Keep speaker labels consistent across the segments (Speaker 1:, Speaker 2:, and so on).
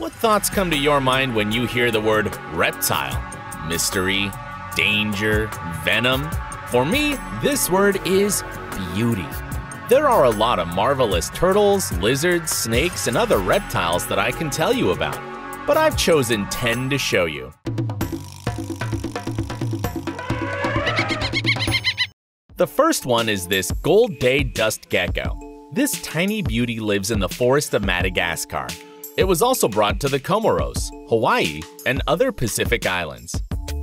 Speaker 1: What thoughts come to your mind when you hear the word reptile? Mystery, danger, venom? For me, this word is beauty. There are a lot of marvelous turtles, lizards, snakes, and other reptiles that I can tell you about, but I've chosen 10 to show you. The first one is this gold day dust gecko. This tiny beauty lives in the forest of Madagascar. It was also brought to the Comoros, Hawaii, and other Pacific islands.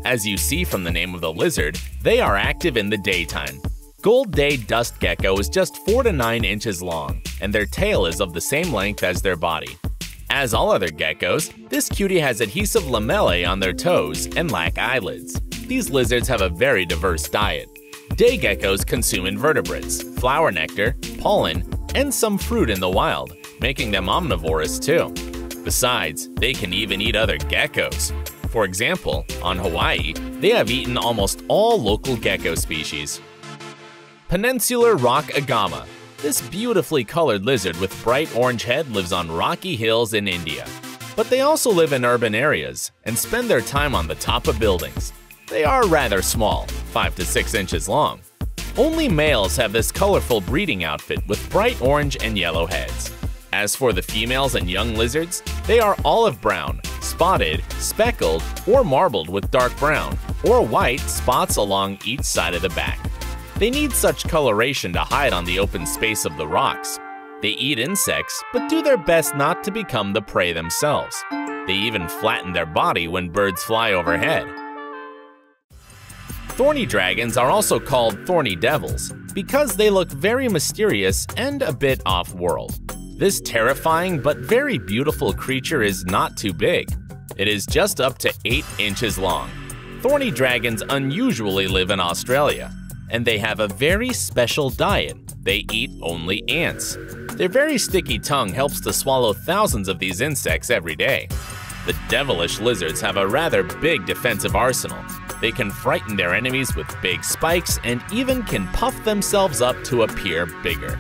Speaker 1: As you see from the name of the lizard, they are active in the daytime. Gold day dust gecko is just 4 to 9 inches long, and their tail is of the same length as their body. As all other geckos, this cutie has adhesive lamellae on their toes and lack eyelids. These lizards have a very diverse diet. Day geckos consume invertebrates, flower nectar, pollen, and some fruit in the wild, making them omnivorous too. Besides, they can even eat other geckos. For example, on Hawaii, they have eaten almost all local gecko species. Peninsular rock agama. This beautifully colored lizard with bright orange head lives on rocky hills in India. But they also live in urban areas and spend their time on the top of buildings. They are rather small, 5 to 6 inches long. Only males have this colorful breeding outfit with bright orange and yellow heads. As for the females and young lizards, they are olive brown, spotted, speckled, or marbled with dark brown, or white spots along each side of the back. They need such coloration to hide on the open space of the rocks. They eat insects, but do their best not to become the prey themselves. They even flatten their body when birds fly overhead. Thorny dragons are also called thorny devils because they look very mysterious and a bit off-world. This terrifying but very beautiful creature is not too big. It is just up to 8 inches long. Thorny dragons unusually live in Australia, and they have a very special diet. They eat only ants. Their very sticky tongue helps to swallow thousands of these insects every day. The devilish lizards have a rather big defensive arsenal, they can frighten their enemies with big spikes and even can puff themselves up to appear bigger.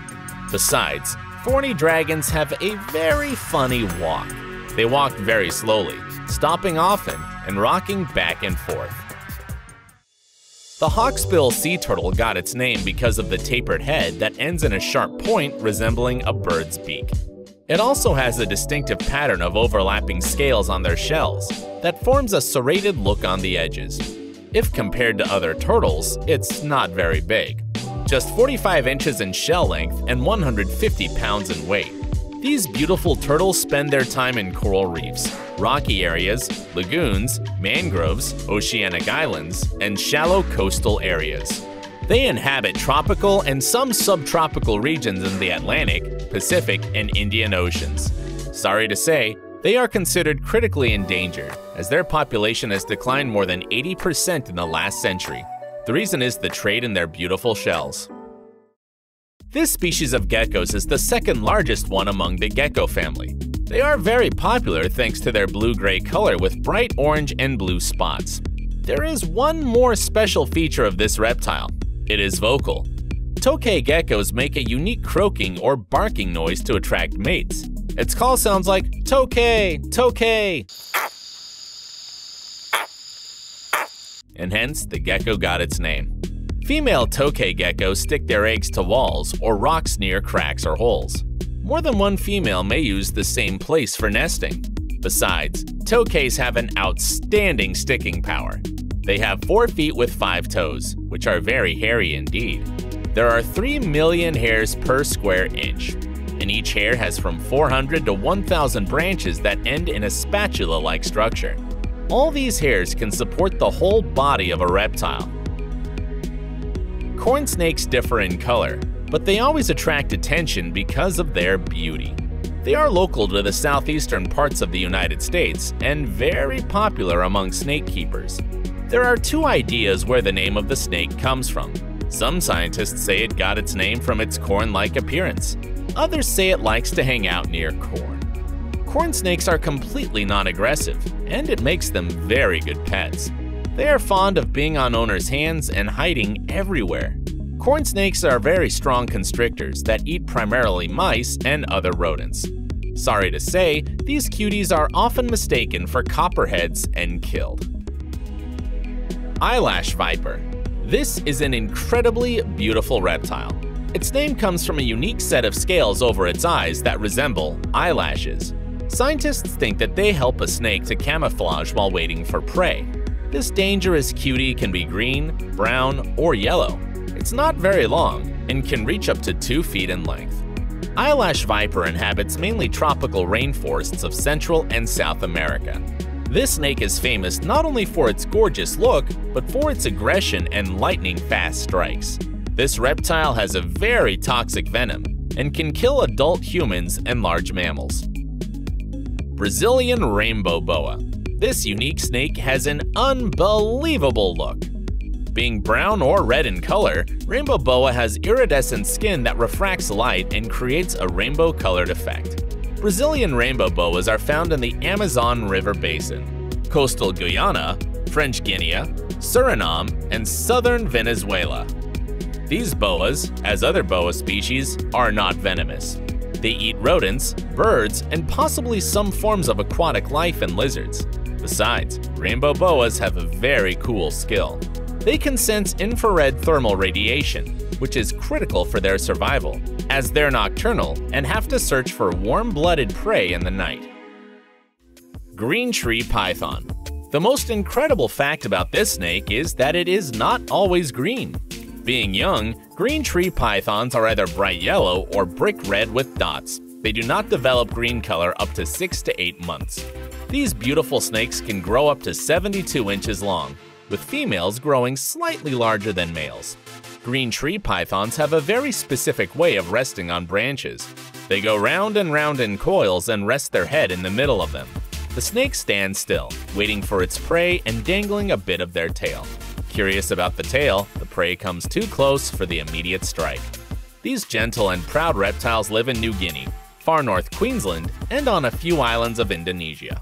Speaker 1: Besides, thorny dragons have a very funny walk. They walk very slowly, stopping often and rocking back and forth. The hawksbill sea turtle got its name because of the tapered head that ends in a sharp point resembling a bird's beak. It also has a distinctive pattern of overlapping scales on their shells that forms a serrated look on the edges. If compared to other turtles, it's not very big. Just 45 inches in shell length and 150 pounds in weight. These beautiful turtles spend their time in coral reefs, rocky areas, lagoons, mangroves, oceanic islands, and shallow coastal areas. They inhabit tropical and some subtropical regions in the Atlantic, Pacific, and Indian Oceans. Sorry to say, they are considered critically endangered, as their population has declined more than 80% in the last century. The reason is the trade in their beautiful shells. This species of geckos is the second largest one among the gecko family. They are very popular thanks to their blue-gray color with bright orange and blue spots. There is one more special feature of this reptile. It is vocal. Tokay geckos make a unique croaking or barking noise to attract mates. Its call sounds like Tokay, Tokay. And hence, the gecko got its name. Female tokay geckos stick their eggs to walls or rocks near cracks or holes. More than one female may use the same place for nesting. Besides, tokays have an outstanding sticking power. They have 4 feet with 5 toes, which are very hairy indeed. There are 3 million hairs per square inch, and each hair has from 400 to 1,000 branches that end in a spatula-like structure. All these hairs can support the whole body of a reptile. Corn snakes differ in color, but they always attract attention because of their beauty. They are local to the southeastern parts of the United States and very popular among snake keepers. There are two ideas where the name of the snake comes from. Some scientists say it got its name from its corn-like appearance, Others say it likes to hang out near corn. Corn snakes are completely non-aggressive, and it makes them very good pets. They are fond of being on owners' hands and hiding everywhere. Corn snakes are very strong constrictors that eat primarily mice and other rodents. Sorry to say, these cuties are often mistaken for copperheads and killed. Eyelash Viper. This is an incredibly beautiful reptile. Its name comes from a unique set of scales over its eyes that resemble eyelashes. Scientists think that they help a snake to camouflage while waiting for prey. This dangerous cutie can be green, brown, or yellow. It's not very long and can reach up to 2 feet in length. Eyelash viper inhabits mainly tropical rainforests of Central and South America. This snake is famous not only for its gorgeous look, but for its aggression and lightning-fast strikes. This reptile has a very toxic venom and can kill adult humans and large mammals. Brazilian Rainbow Boa. This unique snake has an unbelievable look. Being brown or red in color, rainbow boa has iridescent skin that refracts light and creates a rainbow-colored effect. Brazilian rainbow boas are found in the Amazon River Basin, coastal Guyana, French Guiana, Suriname, and southern Venezuela. These boas, as other boa species, are not venomous. They eat rodents, birds, and possibly some forms of aquatic life and lizards. Besides, rainbow boas have a very cool skill. They can sense infrared thermal radiation, which is critical for their survival, as they're nocturnal and have to search for warm-blooded prey in the night. Green Tree Python The most incredible fact about this snake is that it is not always green. Being young, green tree pythons are either bright yellow or brick red with dots. They do not develop green color up to 6 to 8 months. These beautiful snakes can grow up to 72 inches long, with females growing slightly larger than males. Green tree pythons have a very specific way of resting on branches. They go round and round in coils and rest their head in the middle of them. The snake stands still, waiting for its prey and dangling a bit of their tail. Curious about the tail, the prey comes too close for the immediate strike. These gentle and proud reptiles live in New Guinea, far north Queensland, and on a few islands of Indonesia.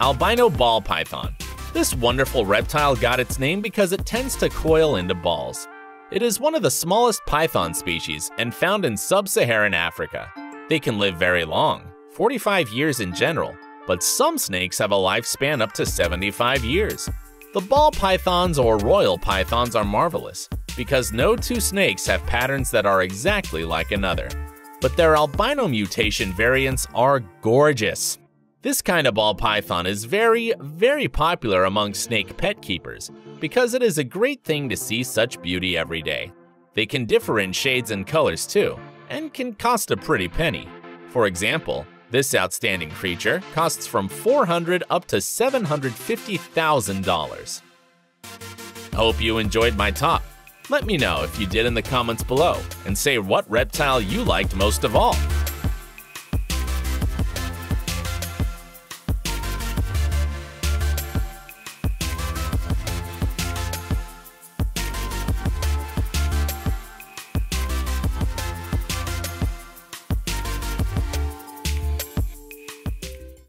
Speaker 1: Albino ball python. This wonderful reptile got its name because it tends to coil into balls. It is one of the smallest python species and found in sub-Saharan Africa. They can live very long, 45 years in general, but some snakes have a lifespan up to 75 years. The ball pythons or royal pythons are marvelous because no two snakes have patterns that are exactly like another. But their albino mutation variants are gorgeous. This kind of ball python is very, very popular among snake pet keepers because it is a great thing to see such beauty every day. They can differ in shades and colors too, and can cost a pretty penny. For example, this outstanding creature costs from 400 up to $750,000. Hope you enjoyed my talk. Let me know if you did in the comments below, and say what reptile you liked most of all.